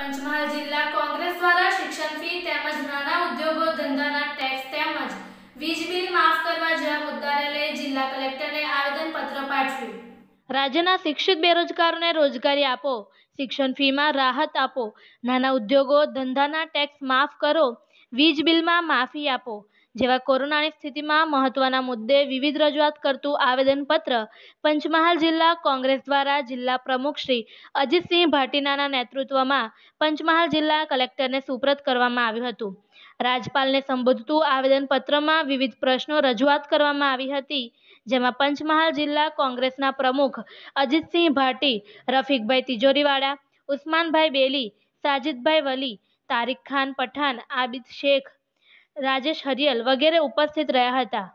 પંચમહાલ જિલ્લા કોંગ્રેસ દ્વારા શિક્ષણ ફી તેમજ નાના ઉદ્યોગો ધંધાના ટેક્સ તેમજ વીજ બિલ માફ કરવા જેવા મુદ્દાને લઈ જિલ્લા કલેક્ટરને આવેદનપત્ર પાઠવ્યું. રાજ્યના શિક્ષિત બેરોજગારોને રોજગારી આપો, શિક્ષણ ફીમાં રાહત આપો, નાના ઉદ્યોગો ધંધાના ટેક્સ માફ કરો, વીજ બિલમાં માફી આપો જેવા કોરોનાની સ્થિતિમાં મહત્વના મુદ્દે વિવિધ રજૂઆત કરતું આવેદનપત્ર, પંચમહાલ જિલ્લા કોંગ્રેસ દ્વારા જિલ્લા પ્રમુખ શ્રી અજીતસિંહ ભાટીનાના નેતૃત્વમાં પંચમહાલ જિલ્લા કલેક્ટરને સુપ્રત કરવામાં આવ્યું હતું. રાજપાલને સંબોધતું આવેદનપત્રમાં વિવિધ પ્રશ્નો રજૂઆત કરવામાં આવી હતી, જેમાં પંચમહાલ જિલ્લા કોંગ્રેસના પ્રમુખ અજીતસિંહ ભાટી, રફીકભાઈ તિજોરીવાળા, ઉસ્માનભાઈ બેલી, સાજિદભાઈ વલી તારીક ખાન પઠાન આબિદ શેખ રાજેશ હરિયલ વગેરે ઉપસ્થિત રહ્યા હતા.